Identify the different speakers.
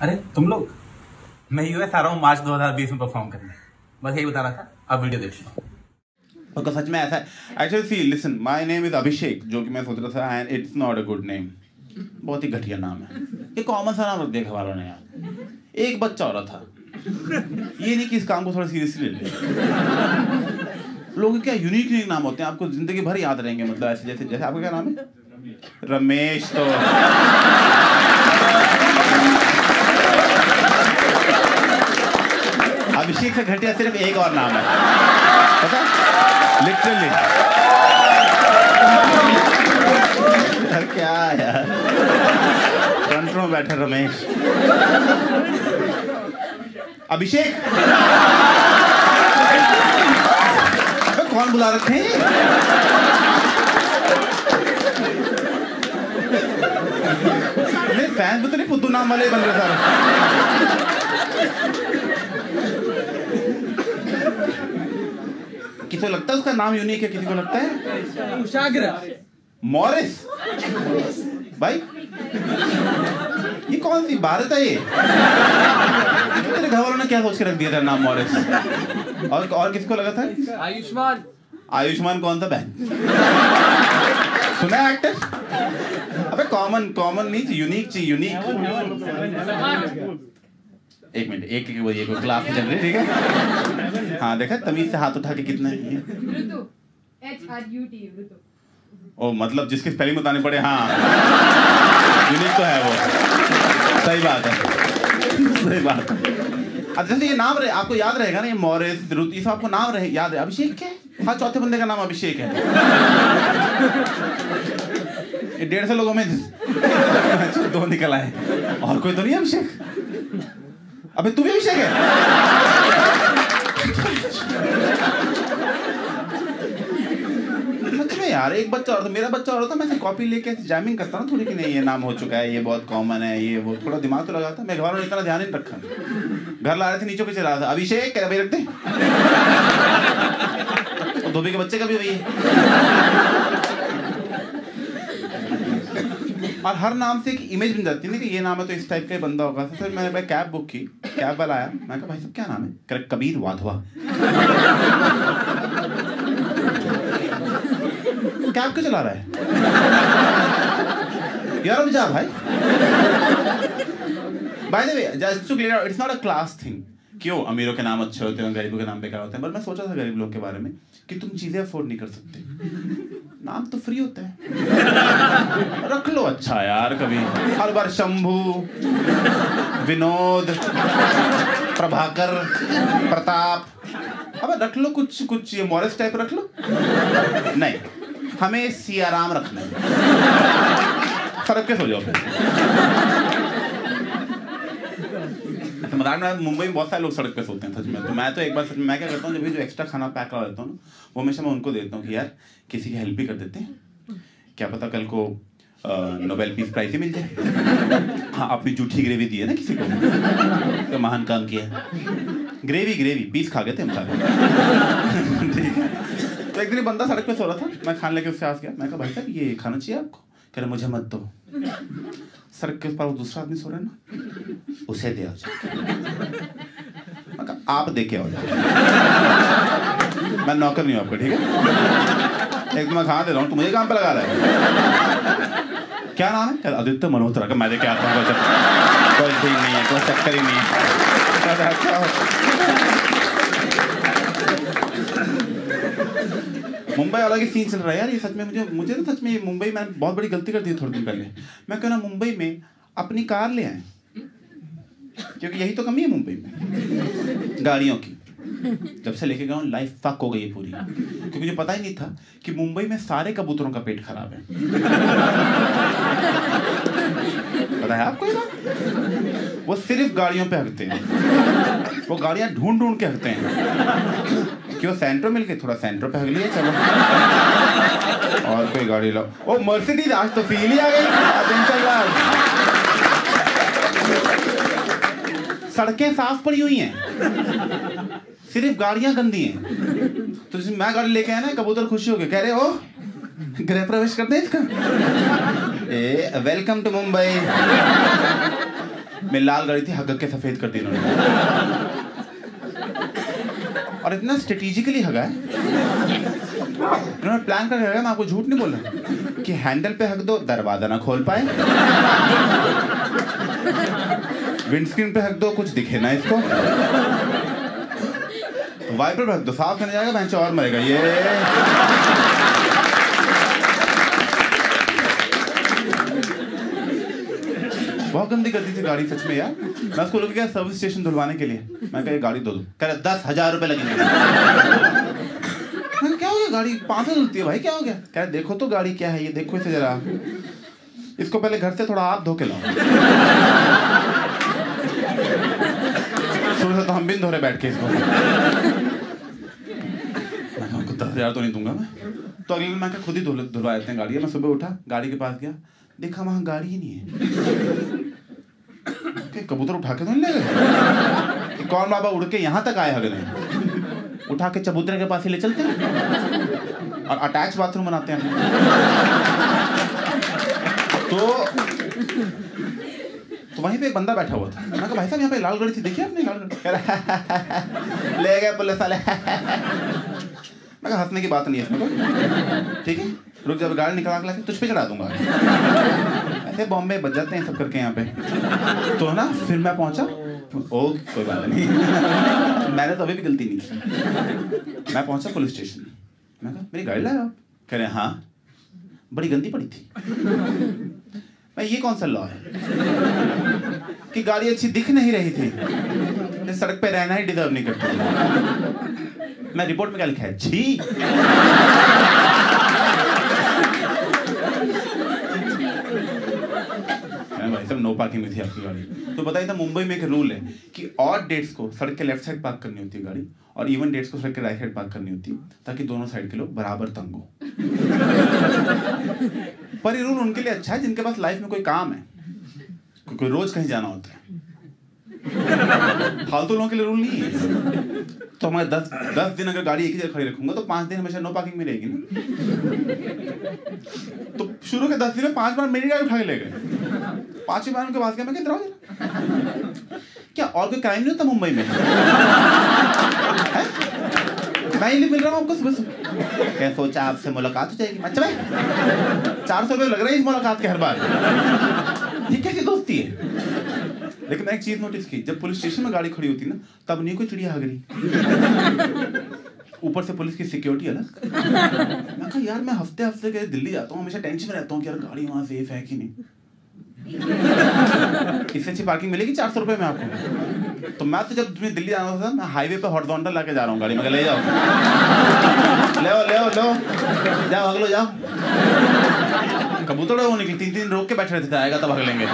Speaker 1: अरे, तुम लोग? मैं यूएस आ रहा हूँ, मार्च 2020 में परफॉर्म करने। बस यही बता रहा था। अब वीडियो देख लो।
Speaker 2: उसका सच में ऐसा है। Actually see listen my name is Abhishek जो कि मैं सोच रहा था and it's not a good name बहुत ही घटिया नाम है। ये कॉमन सा नाम रख घर वालों ने यार एक बच्चा हो रहा था। ये नहीं कि इस काम को थोड़ा सीरियसली ले लोगों क्या यूनिक यूनिक नाम होते हैं? आपको ज़िंदगी भर याद रहेंगे मतलब ऐसे जैसे जैसे आपका क्या नाम है? रमेश तो। अभिषेक से घटिया सिर्फ़ एक और नाम है। पता? लिटरली क्या यार? फ्रंट में बैठे रमेश। अभिषेक? कौन बुला रखे हैं? फैंस भी तो नहीं फुद्दू नाम वाले बन रहे सारे। किसी को लगता है उसका नाम यूनिक है किसी को लगता है मॉरिस भाई ये कौन सी भारत है ये तेरे घर वालों ने क्या सोच के रख दिया था नाम मॉरिस और और किसको लगा था
Speaker 3: आयुष्मान
Speaker 2: आयुष्मान कौन सा बहन सुना है एक्टर अबे कॉमन कॉमन नहीं यूनिक चाहिए यूनिक एक मिनट एक एक वो ये कोई क्लास चल रही है ठीक है? हाँ देखा तमीज से हाथ उठा के कितना है? ओ मतलब जिसके स्पेलिंग बताने पड़े हाँ। यूनिक तो है वो। सही बात है। सही बात है। अब जैसे ये नाम रहे आपको याद रहेगा ना ये मॉरिस रुत ये सब आपको नाम रहे याद है? अभिषेक क्या है? हाँ चौथे बंदे का नाम अभिषेक है। ये डेढ़ सौ लोगों में दो निकल आए। और कोई तो नहीं अभिषेक? अबे तू भी अभिषेक है? यार, एक बच्चा और था मेरा बच्चा और था मैं कॉपी लेके जैमिंग करता ना थोड़ी कि नहीं, ये नाम हो चुका है, ये बहुत कॉमन है, ये वो, थोड़ा दिमाग तो लगा था मैं घर वालों इतना ध्यान नहीं रखा। घर ला रहे थे, नीचे पे चला रहा था। अभिषेक क्या भाई रखते धोबी के बच्चे का भी वही और हर नाम से एक इमेज बन जाती है ना कि ये नाम है तो इस टाइप का बंदा होगा। सर मैंने भाई कैब बुक की। कैब वाला आया मैं कहा, भाई साहब, क्या नाम है? कह कबीर वाधवा. कैब क्यों चला रहा है? यार, अब जा भाई। By the way just to clear it's not a class thing क्यों अमीरों के नाम अच्छे होते हैं गरीबों के नाम बेकार होते हैं। पर मैं सोचा था गरीब लोग के बारे में कि तुम चीज़ें अफोर्ड नहीं कर सकते। नाम तो फ्री होता है। रख लो अच्छा। यार कभी। हर बार शंभू विनोद प्रभाकर प्रताप। अब रख लो कुछ कुछ ये मॉरिस टाइप रख लो। नहीं हमें सियाराम रखना है। फ़र्क के हो जाओ फिर तो मज़ाक में मुंबई में बहुत सारे लोग सड़क पे सोते हैं, सच में। तो मैं तो एक बार, सच में क्या करता हूँ, जब भी जो एक्स्ट्रा खाना पैक करा देता हूँ ना, वो हमेशा मैं उनको देता हूँ कि यार, किसी की हेल्प भी कर देते हैं। क्या पता कल को नोबेल पीस प्राइज ही मिल जाए। हाँ अपनी जूठी ग्रेवी दी है ना किसी को? तो महान काम किया। ग्रेवी ग्रेवी पीस खा गए थे हम सारे। ठीक है। तो एक दिन बंदा सड़क पे सो रहा था, मैं खाने लेके उससे आस गया। मैं कहा, भाई साहब, ये खाना चाहिए आपको? कह रहे, मुझे मत दो। सड़क के उस पर वो दूसरा आदमी सो रहा है ना। उसे दे आओ आप दे के आओ मैं नौकर नहीं हूँ आपका, ठीक है? एक तो मैं खाना दे रहा हूँ तू मुझे काम पे लगा रहा क्या नाम है? आदित्य मल्होत्रा का मैं दे के आता हूँ कोई ठीक नहीं है, कोई चक्कर ही नहीं है। मुंबई वाला की सीन चल रहा है यार, ये सच में मुझे मुझे तो सच में मुंबई में बहुत बड़ी गलती कर दी थोड़े दिन पहले। मैं कह रहा मुंबई में अपनी कार ले आए। क्योंकि यही तो कमी है मुंबई में। गाड़ियों की। जब से लेके गया हूँ लाइफ फक हो गई पूरी। क्योंकि मुझे पता ही नहीं था कि मुंबई में सारे कबूतरों का पेट खराब है। पता है आपको वो सिर्फ़ गाड़ियों पे हकते हैं। वो गाड़ियाँ ढूंढ ढूंढ के हकते हैं। क्यों सेंट्रो मिल गए थोड़ा सेंट्रो पे हक लिया, चलो। और कोई गाड़ी लाओ ओ मर्सिडीज आज तो फील ही आ गई। सड़कें साफ़ पड़ी हुई हैं। सिर्फ़ गाड़ियाँ गंदी हैं। तो जिसमें मैं गाड़ी लेके आया ना, कबूतर खुशी हो गए कह रहे हो गृह प्रवेश करते हैं इसका? ए वेलकम टू मुंबई मेरी लाल गाड़ी थी हग के सफ़ेद कर दी इन्होंने। और इतना स्ट्रेटेजिकली हगा है। इन्होंने प्लान हगा मैं आपको झूठ नहीं बोल रहा। कि हैंडल पे हक दो, दरवाज़ा ना खोल पाए। विंडस्क्रीन पे हक दो, कुछ दिखे ना इसको। वाइपर पे हक दो, साफ़ करने जाएगा, बेंच और मरेगा, ये। बहुत गंदी करती थी गाड़ी, सच में यार। मैं उसको गया सर्विस स्टेशन धुलवाने के लिए? मैं कहा गाड़ी दो दो। कह रहा, दस हज़ार रुपए लगेंगे। क्या हो गया गाड़ी? पाँच सौ धुलती है भाई, क्या हो गया? कह देखो तो गाड़ी क्या है, ये देखो इसे जरा। इसको पहले घर से थोड़ा आप धो के लाओ। सुबह से तो हम नहीं धो रहे बैठ के इसको मैं दस हज़ार तो नहीं दूँगा मैं तो अगले दिन मैं कहा, खुद ही धुलवा देते हैं गाड़ी मैं सुबह उठा गाड़ी के पास गया देखा वहाँ गाड़ी ही नहीं है कबूतर उठा के तो नहीं ले गए कौन बाबा उड़ के यहाँ तक आए अगले उठा के चबूतरे के पास ही ले चलते हैं और अटैच बाथरूम बनाते हैं तो वहीं पे एक बंदा बैठा हुआ था। मैं कहा भाई साहब यहाँ पे लाल गाड़ी थी देखिए आपने लाल रहा, ले गए पुलिस वाले। मैं कहा हंसने की बात नहीं है इसमें कोई। ठीक है? रुक जब गाड़ी निकाल के लाके तुझ पे चढ़ा दूँगा। ऐसे बॉम्बे बच जाते हैं सब करके यहाँ पे। तो ना फिर मैं पहुँचा। ओ कोई बात नहीं। मैंने तो अभी भी गलती नहीं की। मैं पहुँचा पुलिस स्टेशन। मैं कहा मेरी गाड़ी लाया आप? कह रहे हैं, हाँ। बड़ी गंदी पड़ी थी। मैं ये कौन सा लॉ है? कि गाड़ी अच्छी दिख नहीं रही थी सड़क पे रहना ही डिजर्व नहीं करती मैं रिपोर्ट में क्या लिखा है? छी। भाई साहब नो पार्किंग में थी आपकी गाड़ी। तो बताइए था मुंबई में एक रूल है कि और डेट्स को सड़क के लेफ़्ट साइड पार्क करनी होती है गाड़ी, और इवन डेट्स को सड़क के राइट साइड पार्क करनी होती है, ताकि दोनों साइड के लोग बराबर तंग हो। पर ये रूल उनके लिए अच्छा है जिनके पास लाइफ में कोई काम है। को, रोज कहीं जाना होता है। फालतू लोगों के लिए रूल नहीं है। तो मैं दस दस दिन अगर गाड़ी एक ही जगह खड़ी रखूँगा तो पाँच दिन हमेशा नो पार्किंग में रहेगी ना। तो शुरू के दस दिन में पाँच बार मेरी गाड़ी उठा ले गए। पांचवी बार उनके पास गया मैं किधर क्या और कोई क्राइम नहीं होता मुंबई में? मैं ही नहीं मिल रहा हूँ आपको सुबह सुबह क्या सोचा आपसे मुलाकात हो जाएगी। अच्छा भाई, चार सौ रुपये लग रहे हैं इस मुलाकात के हर बार। ये कैसी दोस्ती है? लेकिन एक चीज़ नोटिस की, जब पुलिस स्टेशन में गाड़ी खड़ी होती ना, तब नहीं कोई चिड़िया हग रही। ऊपर से पुलिस की सिक्योरिटी अलग। मैं कहा, यार, मैं हफ़्ते हफ़्ते के दिल्ली जाता हूँ, हमेशा टेंशन में रहता हूँ कि यार गाड़ी वहाँ सेफ़ है कि नहीं? इससे अच्छी पार्किंग मिलेगी चार सौ रुपये में आपको। तो मैं तो जब तुम्हें दिल्ली जाना था, मैं हाईवे पे ला लाके जा रहा हूँ गाड़ी में ले जाओ। ले ले ले। जाओ, अगलो, जाओ। कबूतर वो निकली, तीन तीन रोक के बैठे रहते थे, आएगा तब हग लेंगे।